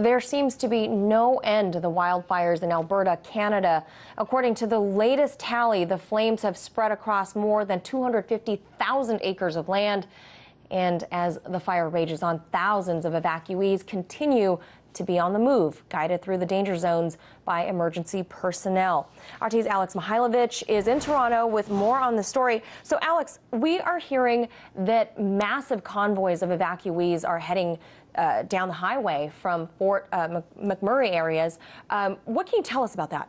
there seems to be no end to the wildfires in Alberta, Canada. According to the latest tally, the flames have spread across more than 250,000 acres of land. And as the fire rages on, thousands of evacuees continue to be on the move, guided through the danger zones by emergency personnel. RT's Alex Mihailovich is in Toronto with more on the story. So, Alex, we are hearing that massive convoys of evacuees are heading uh, down the highway from Fort uh, McMurray areas. Um, what can you tell us about that?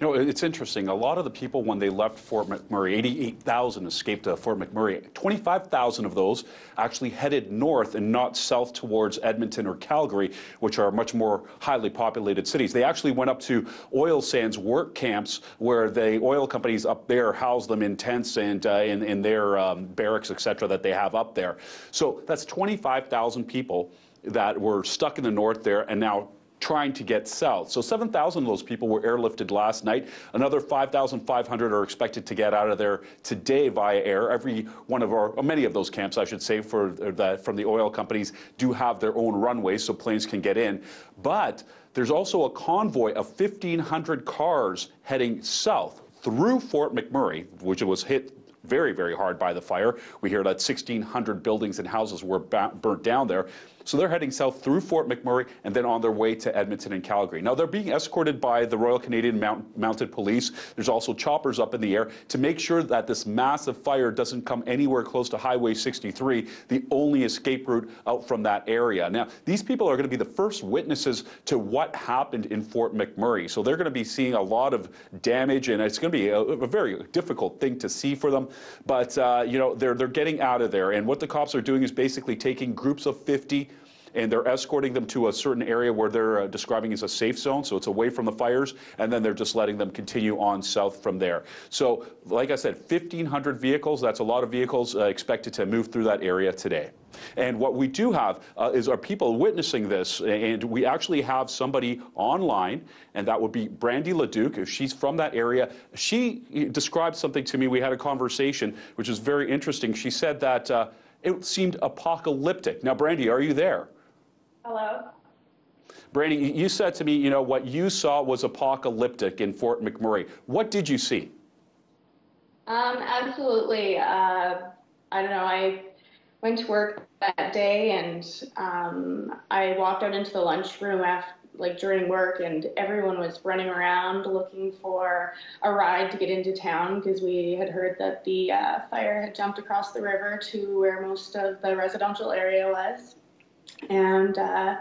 You know, it's interesting. A lot of the people, when they left Fort McMurray, 88,000 escaped to Fort McMurray. 25,000 of those actually headed north and not south towards Edmonton or Calgary, which are much more highly populated cities. They actually went up to oil sands work camps where the oil companies up there house them in tents and uh, in, in, their um, barracks, et cetera, that they have up there. So that's 25,000 people that were stuck in the north there and now trying to get south. So 7,000 of those people were airlifted last night. Another 5,500 are expected to get out of there today via air. Every one of our, many of those camps, I should say, for the, from the oil companies do have their own runways so planes can get in. But there's also a convoy of 1,500 cars heading south through Fort McMurray, which was hit very, very hard by the fire. We hear that 1,600 buildings and houses were burnt down there. So they're heading south through Fort McMurray and then on their way to Edmonton and Calgary. Now they're being escorted by the Royal Canadian Mount Mounted Police. There's also choppers up in the air to make sure that this massive fire doesn't come anywhere close to Highway 63, the only escape route out from that area. Now, these people are going to be the first witnesses to what happened in Fort McMurray. So they're going to be seeing a lot of damage, and it's going to be a, a very difficult thing to see for them. But, uh, you know, they're, they're getting out of there. And what the cops are doing is basically taking groups of 50 and they're escorting them to a certain area where they're uh, describing as a safe zone, so it's away from the fires, and then they're just letting them continue on south from there. So, like I said, 1,500 vehicles, that's a lot of vehicles uh, expected to move through that area today. And what we do have uh, is our people witnessing this, and we actually have somebody online, and that would be Brandy Leduc. She's from that area. She described something to me. We had a conversation, which is very interesting. She said that uh, it seemed apocalyptic. Now, Brandy, are you there? Hello. Brandy, you said to me, you know, what you saw was apocalyptic in Fort McMurray. What did you see? Um, absolutely. Uh, I don't know. I went to work that day and um, I walked out into the lunchroom after, like during work, and everyone was running around looking for a ride to get into town because we had heard that the uh, fire had jumped across the river to where most of the residential area was. And uh,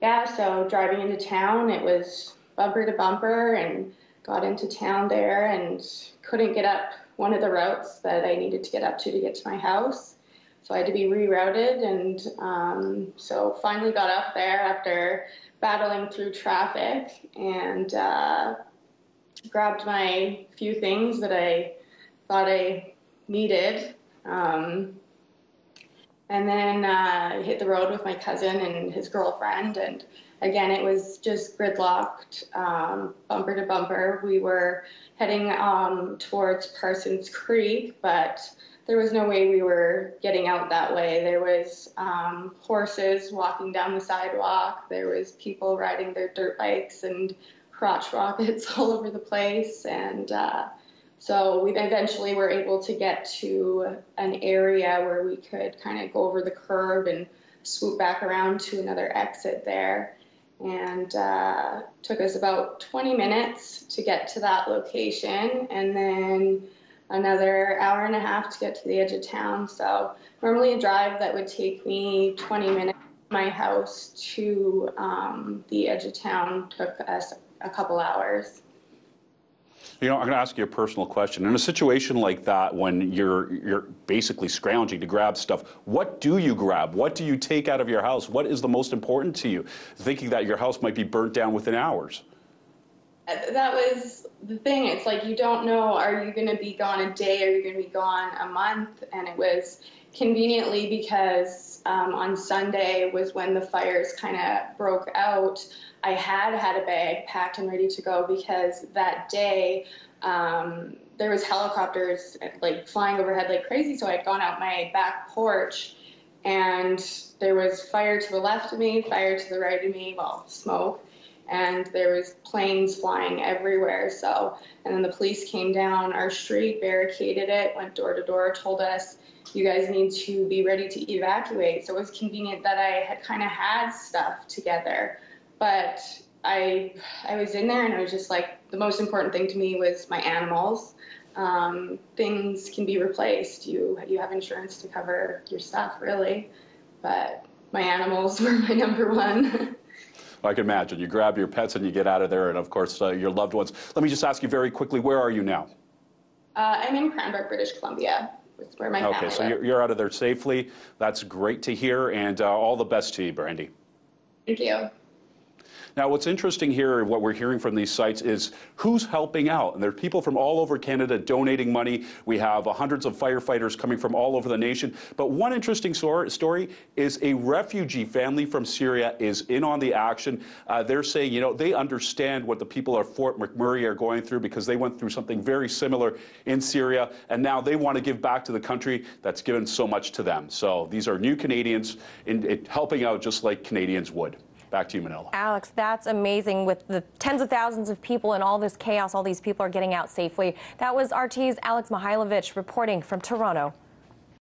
yeah, so driving into town, it was bumper to bumper and got into town there and couldn't get up one of the routes that I needed to get up to to get to my house. So I had to be rerouted. And um, so finally got up there after battling through traffic and uh, grabbed my few things that I thought I needed. Um, and then uh, hit the road with my cousin and his girlfriend. And again, it was just gridlocked, um, bumper to bumper. We were heading um, towards Parsons Creek, but there was no way we were getting out that way. There was um, horses walking down the sidewalk. There was people riding their dirt bikes and crotch rockets all over the place. And uh, so we eventually were able to get to an area where we could kind of go over the curb and swoop back around to another exit there. And uh, took us about 20 minutes to get to that location, and then another hour and a half to get to the edge of town. So normally a drive that would take me 20 minutes from my house to um, the edge of town took us a couple hours. You know, I'm going to ask you a personal question. In a situation like that, when you're you're basically scrounging to grab stuff, what do you grab? What do you take out of your house? What is the most important to you? Thinking that your house might be burnt down within hours. That was the thing. It's like you don't know. Are you going to be gone a day? Are you going to be gone a month? And it was conveniently because um, on Sunday was when the fires kind of broke out. I had had a bag packed and ready to go because that day um, there was helicopters like flying overhead like crazy. So I'd gone out my back porch and there was fire to the left of me, fire to the right of me, well, smoke, and there was planes flying everywhere. So, and then the police came down our street, barricaded it, went door to door, told us, you guys need to be ready to evacuate. So it was convenient that I had kind of had stuff together, but I I was in there and I was just like the most important thing to me was my animals. Um, things can be replaced. You you have insurance to cover your stuff, really, but my animals were my number one. I can imagine. You grab your pets and you get out of there, and of course, uh, your loved ones. Let me just ask you very quickly where are you now? Uh, I'm in Cranbrook, British Columbia. Where my Okay, so you're, you're out of there safely. That's great to hear, and uh, all the best to you, Brandy. Thank you. Now, what's interesting here, what we're hearing from these sites, is who's helping out. And there are people from all over Canada donating money. We have hundreds of firefighters coming from all over the nation. But one interesting story is a refugee family from Syria is in on the action. Uh, they're saying, you know, they understand what the people of Fort McMurray are going through because they went through something very similar in Syria, and now they want to give back to the country that's given so much to them. So these are new Canadians in, in helping out just like Canadians would. Back to you, Manila. Alex, that's amazing with the tens of thousands of people and all this chaos, all these people are getting out safely. That was RT's Alex Mihailovich reporting from Toronto.